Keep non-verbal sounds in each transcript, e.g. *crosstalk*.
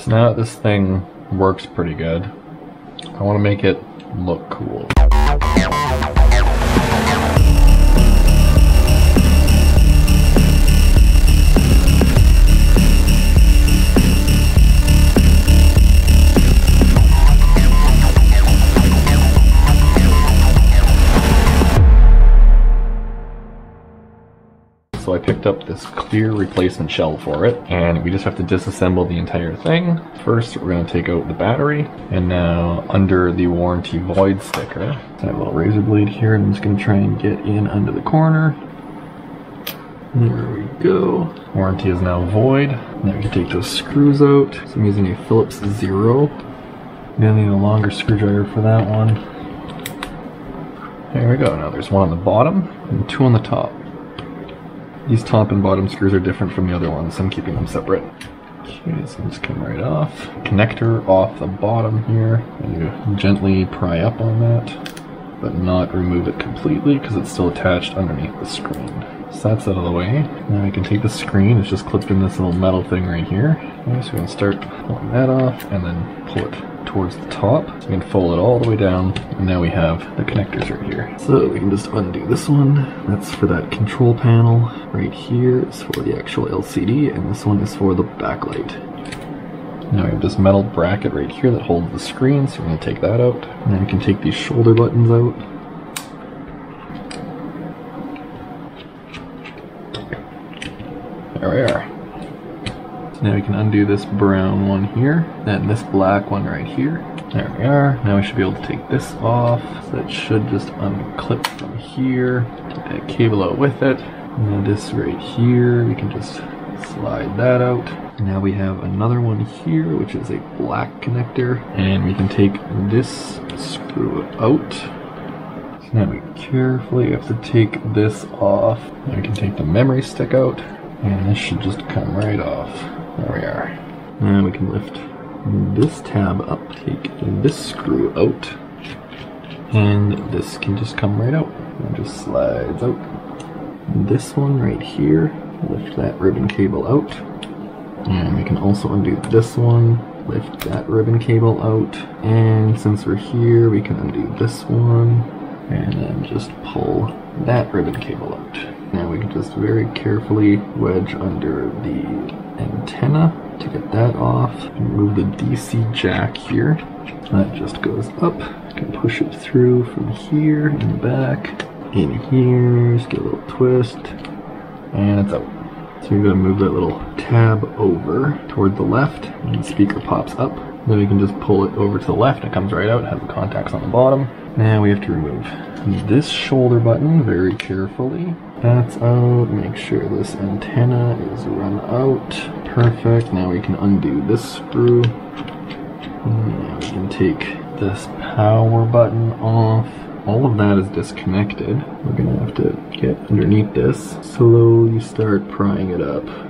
So now that this thing works pretty good, I want to make it look cool. So I picked up this clear replacement shell for it, and we just have to disassemble the entire thing. First, we're going to take out the battery, and now under the warranty void sticker, I have a little razor blade here, and I'm just going to try and get in under the corner. There we go. Warranty is now void. Now we can take those screws out. So I'm using a Phillips Zero. Gonna need a longer screwdriver for that one. There we go. Now there's one on the bottom and two on the top. These top and bottom screws are different from the other ones, so I'm keeping them separate. Okay, so just come right off. Connector off the bottom here. And you gently pry up on that, but not remove it completely because it's still attached underneath the screen. So that's out of the way. Now we can take the screen, it's just clipped in this little metal thing right here. Okay, so we can start pulling that off and then pull it towards the top. So we can fold it all the way down, and now we have the connectors right here. So we can just undo this one. That's for that control panel. Right here is for the actual LCD, and this one is for the backlight. Now we have this metal bracket right here that holds the screen, so we're going to take that out. And then we can take these shoulder buttons out. There we are. So now we can undo this brown one here, and this black one right here. There we are. Now we should be able to take this off. So that should just unclip from here. Take that cable out with it. And this right here, we can just slide that out. Now we have another one here, which is a black connector. And we can take this screw out. So now we carefully have to take this off. Now we can take the memory stick out. And this should just come right off. There we are. Now we can lift this tab up, take this screw out, and this can just come right out. And just slides out. This one right here, lift that ribbon cable out. And we can also undo this one, lift that ribbon cable out. And since we're here, we can undo this one, and then just pull that ribbon cable out. Now we can just very carefully wedge under the antenna to get that off. Remove the DC jack here. That just goes up. Can push it through from here the back. In here, just get a little twist. And it's out. So you're gonna move that little tab over toward the left and the speaker pops up. Then we can just pull it over to the left. It comes right out, has the contacts on the bottom. Now we have to remove this shoulder button very carefully. That's out. Make sure this antenna is run out. Perfect. Now we can undo this screw. Now we can take this power button off. All of that is disconnected. We're gonna have to get underneath this. Slowly start prying it up.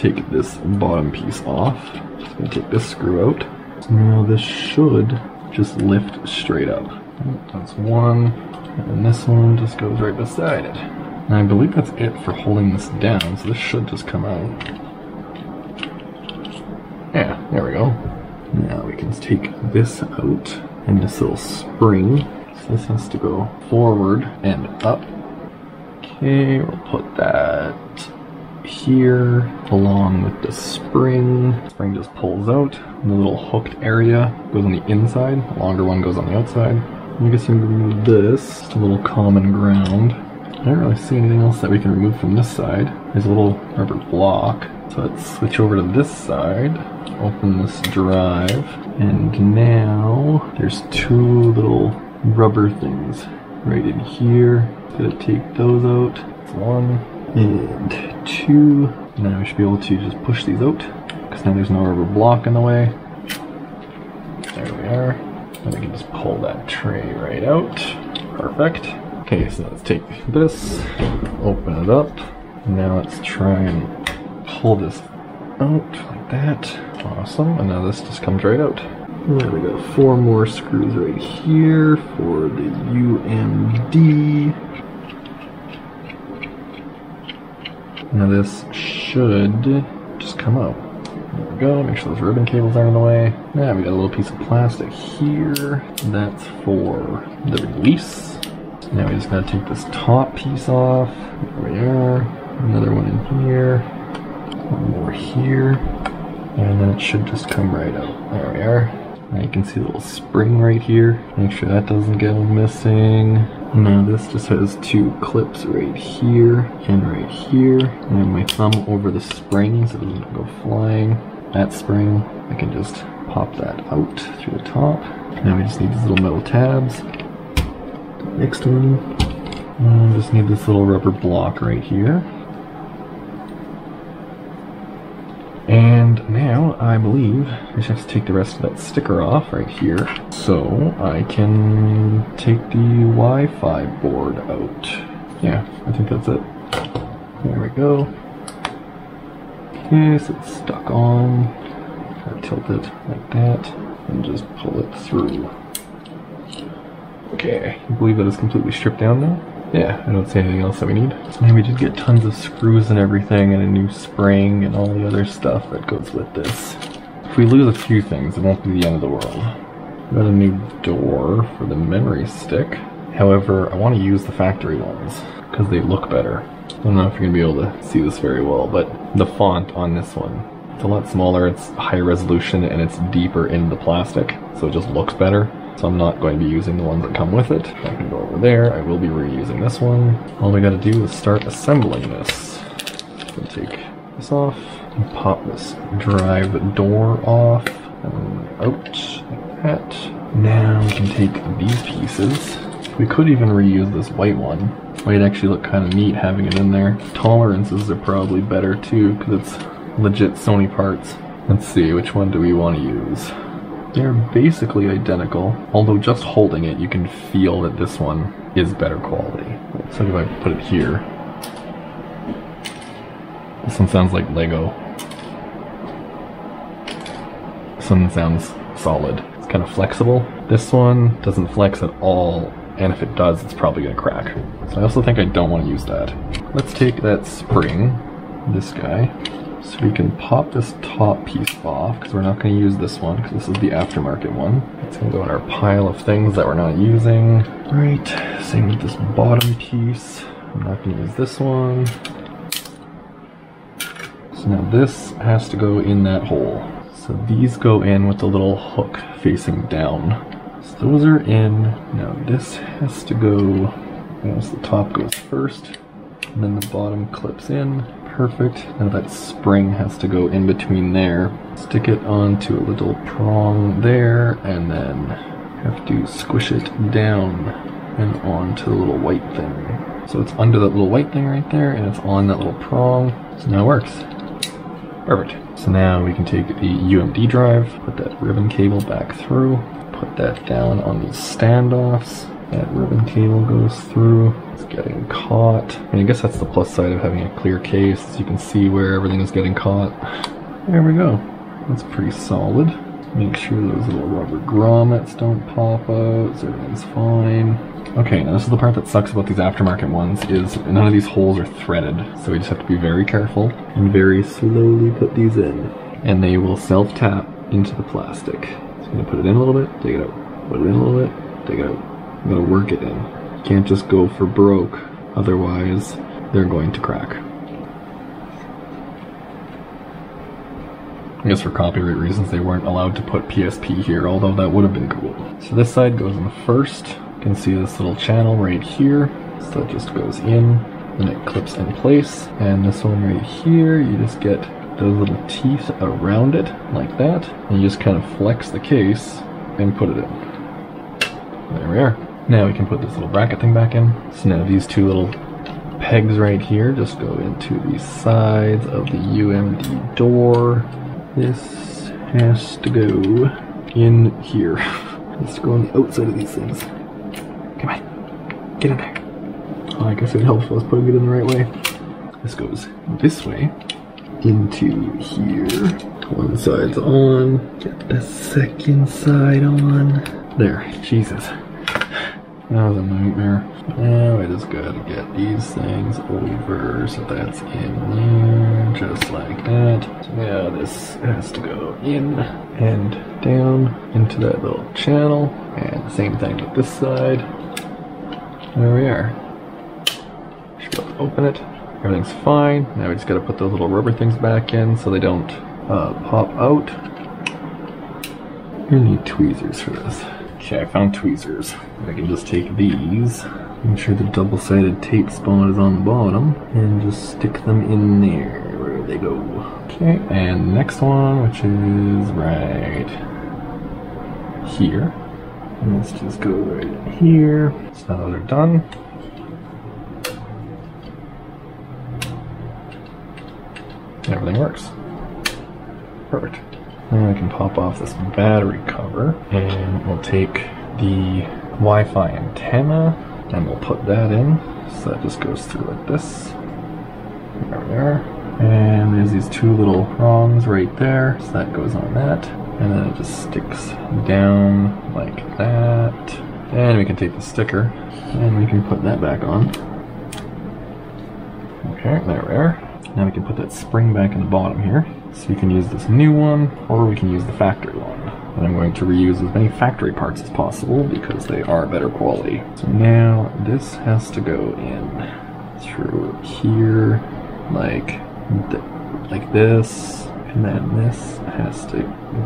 Take this bottom piece off. Just gonna take this screw out. Now this should just lift straight up. That's one. And this one just goes right beside it. And I believe that's it for holding this down, so this should just come out. Yeah, there we go. Now we can take this out, and this little spring. So this has to go forward and up. Okay, we'll put that here along with the spring. Spring just pulls out. And the little hooked area goes on the inside. The longer one goes on the outside. I guess we can remove this. Just a little common ground. I don't really see anything else that we can remove from this side. There's a little rubber block. So let's switch over to this side. Open this drive. And now there's two little rubber things right in here. Gotta take those out. That's one and two. Now we should be able to just push these out because now there's no rubber block in the way. There we are. And we can just pull that tray right out. Perfect. Okay, so let's take this, open it up. Now let's try and pull this out like that. Awesome. And now this just comes right out. There we go. Four more screws right here for the UMD. Now this should just come out. There we go, make sure those ribbon cables aren't in the way. Now we got a little piece of plastic here. That's for the release. Now we just gotta take this top piece off. There we are. Another one in here. One more here. And then it should just come right out. There we are. Now you can see a little spring right here. Make sure that doesn't get missing. Now this just has two clips right here and right here. And my thumb over the spring so it doesn't go flying. That spring, I can just pop that out through the top. Now we just need these little metal tabs. Next one. And just need this little rubber block right here. And now I believe I just have to take the rest of that sticker off right here so I can take the Wi-Fi board out. Yeah, I think that's it. There we go. Okay, so it's stuck on. I tilt it like that and just pull it through. Okay, I believe that is completely stripped down now. Yeah, I don't see anything else that we need. And we did get tons of screws and everything and a new spring and all the other stuff that goes with this. If we lose a few things, it won't be the end of the world. Got a new door for the memory stick. However, I want to use the factory ones because they look better. I don't know if you're going to be able to see this very well, but the font on this one, it's a lot smaller, it's higher resolution, and it's deeper in the plastic, so it just looks better. So I'm not going to be using the ones that come with it. I can go over there. I will be reusing this one. All we got to do is start assembling this. Take this off and pop this drive door off and out like that. Now we can take these pieces. We could even reuse this white one. Might actually look kind of neat having it in there. Tolerances are probably better too because it's legit Sony parts. Let's see, which one do we want to use? They're basically identical, although just holding it you can feel that this one is better quality. So if I put it here, this one sounds like Lego. This one sounds solid. It's kind of flexible. This one doesn't flex at all, and if it does, it's probably gonna crack. So I also think I don't want to use that. Let's take that spring, this guy, so we can pop this top piece off because we're not going to use this one because this is the aftermarket one. It's going to go in our pile of things that we're not using. Right, same with this bottom piece. I'm not going to use this one. So now this has to go in that hole. So these go in with the little hook facing down. So those are in. Now this has to go, as the top goes first, and then the bottom clips in perfect. Now that spring has to go in between there. Stick it onto a little prong there and then have to squish it down and onto the little white thing. So it's under that little white thing right there and it's on that little prong. So now it works. Perfect. So now we can take the UMD drive, put that ribbon cable back through, put that down on these standoffs. That ribbon cable goes through getting caught. I guess that's the plus side of having a clear case. You can see where everything is getting caught. There we go. That's pretty solid. Make sure those little rubber grommets don't pop out so everything's fine. Okay, now this is the part that sucks about these aftermarket ones is none of these holes are threaded. So we just have to be very careful and very slowly put these in. And they will self-tap into the plastic. So I'm gonna put it in a little bit, take it out. Put it in a little bit, take it out. I'm gonna work it in can't just go for broke, otherwise they're going to crack. I guess for copyright reasons they weren't allowed to put PSP here, although that would have been cool. So this side goes in first. You can see this little channel right here. So it just goes in, then it clips in place. And this one right here, you just get those little teeth around it, like that. And you just kind of flex the case and put it in. There we are. Now we can put this little bracket thing back in. So now these two little pegs right here just go into the sides of the UMD door. This has to go in here. *laughs* To go on the outside of these things. Come on, get in there. I guess it helps was putting it in the right way. This goes this way into here. One side's on. Get the second side on. There, Jesus. That was a nightmare. Now just gotta get these things over so that's in there, just like that. So yeah, this has to go in and down into that little channel. And same thing with this side. There we are. Should be able to open it. Everything's fine. Now we just gotta put those little rubber things back in so they don't uh, pop out. You need tweezers for this. Okay, I found tweezers. I can just take these, make sure the double-sided tape spot is on the bottom, and just stick them in there where they go. Okay, and next one, which is right here. And let's just go right here. So now they're done. Everything works. Perfect. Now I can pop off this battery cover and we'll take the Wi-Fi antenna and we'll put that in. So that just goes through like this. There we are. And there's these two little prongs right there. So that goes on that. And then it just sticks down like that. And we can take the sticker and we can put that back on. Okay, there we are. Now we can put that spring back in the bottom here. So we can use this new one, or we can use the factory one. And I'm going to reuse as many factory parts as possible because they are better quality. So now this has to go in through here, like, th like this, and then this has to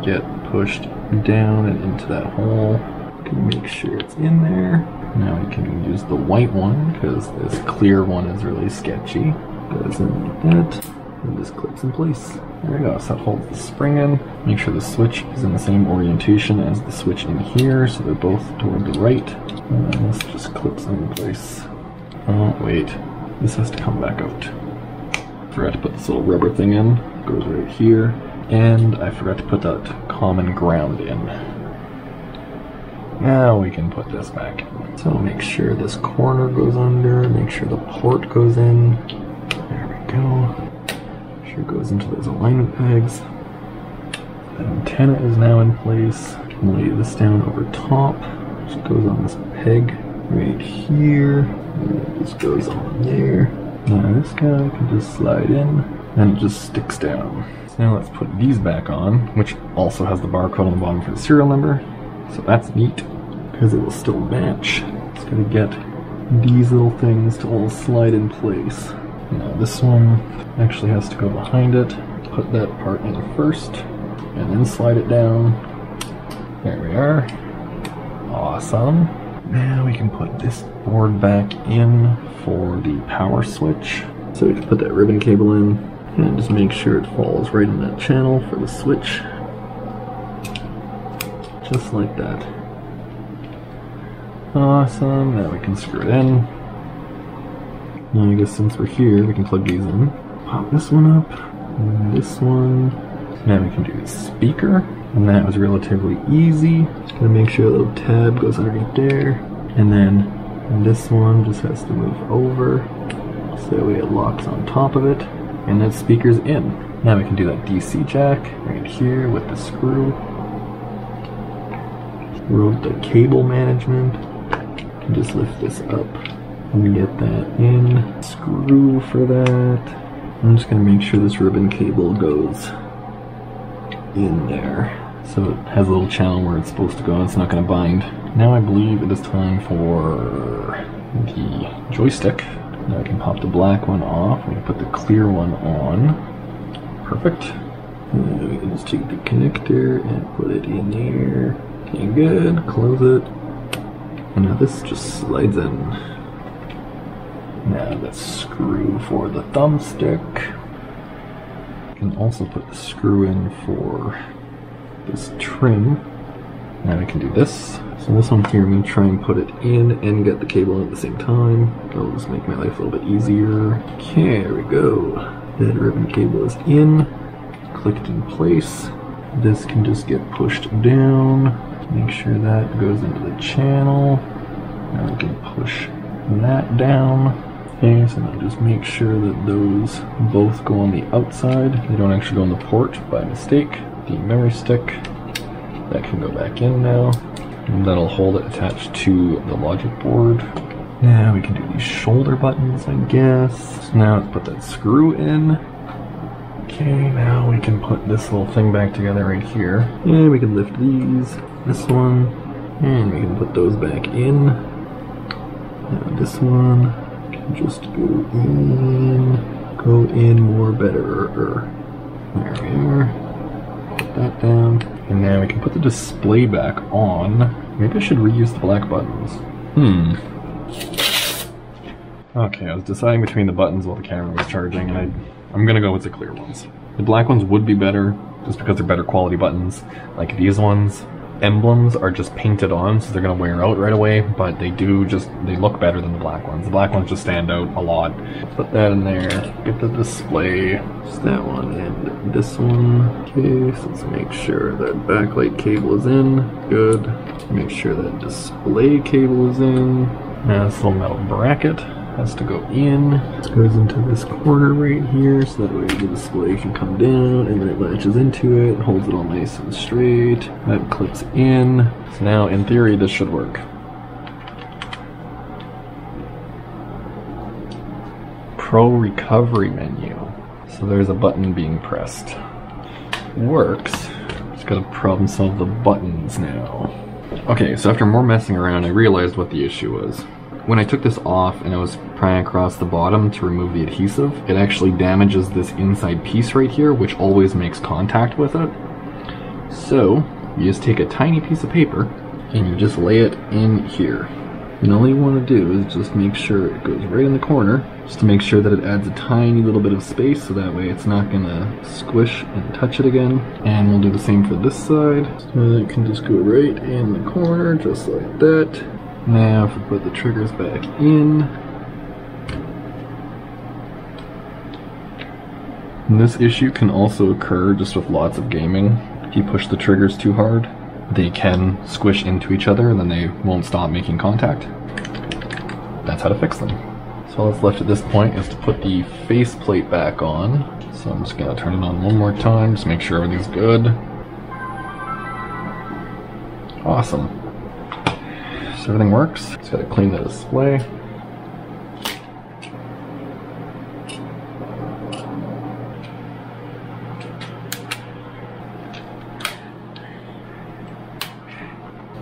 get pushed down and into that hole. Can make sure it's in there. Now we can use the white one because this clear one is really sketchy. In like that and just clips in place. There we go, so that holds the spring in. Make sure the switch is in the same orientation as the switch in here, so they're both toward the right. And this just clips in place. Oh, wait, this has to come back out. Forgot to put this little rubber thing in, goes right here. And I forgot to put that common ground in. Now we can put this back. So make sure this corner goes under, make sure the port goes in. There we go sure goes into those alignment pegs. The antenna is now in place. Lay this down over top. Just goes on this peg right here. And just goes on there. Now this guy can just slide in and it just sticks down. So now let's put these back on, which also has the barcode on the bottom for the serial number. So that's neat because it will still match. It's gonna get these little things to all slide in place. Now this one actually has to go behind it. Put that part in first, and then slide it down. There we are. Awesome. Now we can put this board back in for the power switch. So we can put that ribbon cable in, and just make sure it falls right in that channel for the switch. Just like that. Awesome, now we can screw it in. Now I guess since we're here, we can plug these in. Pop this one up, and this one. Now we can do the speaker, and that was relatively easy. Gonna make sure the little tab goes underneath there. And then this one just has to move over, so it locks on top of it. And that speaker's in. Now we can do that DC jack right here with the screw. Wrote the cable management. Just lift this up let me get that in. Screw for that. I'm just gonna make sure this ribbon cable goes in there. So it has a little channel where it's supposed to go and it's not gonna bind. Now I believe it is time for the joystick. Now I can pop the black one off. We can put the clear one on. Perfect. And we can just take the connector and put it in there. Okay, good. Close it. And now this just slides in. Now the screw for the thumbstick. Can also put the screw in for this trim. Now we can do this. So this one here, I'm going to try and put it in and get the cable at the same time. That'll just make my life a little bit easier. Okay, there we go. That ribbon cable is in, clicked in place. This can just get pushed down. Make sure that goes into the channel. Now we can push that down. Okay, so now just make sure that those both go on the outside. They don't actually go on the port by mistake. The memory stick, that can go back in now. And that'll hold it attached to the logic board. Now we can do these shoulder buttons, I guess. So now let's put that screw in. Okay, now we can put this little thing back together right here. And we can lift these, this one, and we can put those back in. Now this one just go in, go in more better. There we are. Put that down. And now we can put the display back on. Maybe I should reuse the black buttons. Hmm. Okay, I was deciding between the buttons while the camera was charging, and I, I'm gonna go with the clear ones. The black ones would be better, just because they're better quality buttons. Like these ones, emblems are just painted on, so they're gonna wear out right away, but they do just, they look better than the black ones. The black ones just stand out a lot. Put that in there, get the display, just that one, and this one. Okay, so let's make sure that backlight cable is in, good. Make sure that display cable is in. This little metal bracket has to go in. It goes into this corner right here, so that way the display can come down, and then it latches into it, holds it all nice and straight. That clips in. So now, in theory, this should work. Pro recovery menu. So there's a button being pressed. Works. Just gotta problem solve the buttons now. Okay, so after more messing around, I realized what the issue was. When I took this off and I was prying across the bottom to remove the adhesive, it actually damages this inside piece right here, which always makes contact with it. So, you just take a tiny piece of paper and you just lay it in here. And all you want to do is just make sure it goes right in the corner, just to make sure that it adds a tiny little bit of space so that way it's not going to squish and touch it again. And we'll do the same for this side. So it can just go right in the corner, just like that. Now if we put the triggers back in, and this issue can also occur just with lots of gaming. If you push the triggers too hard, they can squish into each other and then they won't stop making contact. That's how to fix them. So all that's left at this point is to put the faceplate back on. So I'm just gonna turn it on one more time, just make sure everything's good. Awesome. So everything works. Just gotta clean the display.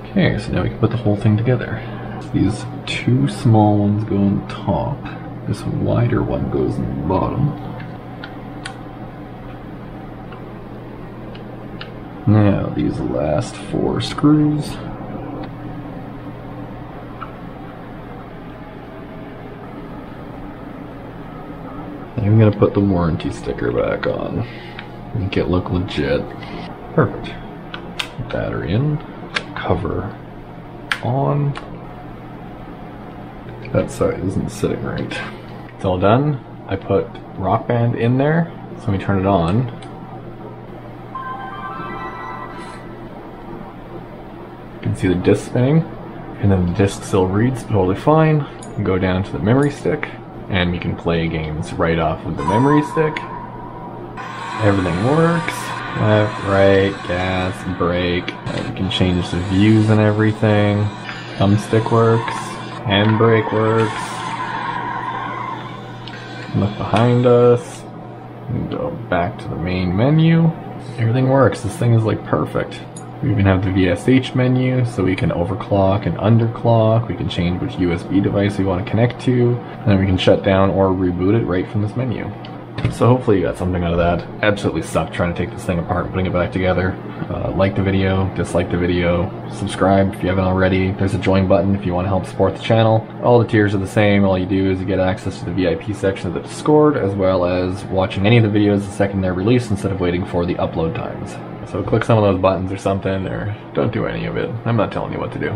Okay, so now we can put the whole thing together. These two small ones go on top. This wider one goes on the bottom. Now these last four screws. I'm gonna put the warranty sticker back on. Make it look legit. Perfect. Battery in cover on. That side isn't sitting right. It's all done. I put Rock Band in there, so let me turn it on. You can see the disc spinning, and then the disc still reads totally fine. Go down to the memory stick, and we can play games right off of the memory stick. Everything works. Left, right, gas, brake. Uh, we can change the views and everything. Thumbstick works. Handbrake works. Look behind us. go back to the main menu. Everything works. This thing is like perfect. We even have the VSH menu, so we can overclock and underclock. We can change which USB device we want to connect to. And then we can shut down or reboot it right from this menu. So hopefully you got something out of that. Absolutely sucked trying to take this thing apart and putting it back together. Uh, like the video, dislike the video, subscribe if you haven't already. There's a join button if you want to help support the channel. All the tiers are the same. All you do is you get access to the VIP section of the Discord, as well as watching any of the videos the second they're released instead of waiting for the upload times. So click some of those buttons or something, or don't do any of it. I'm not telling you what to do.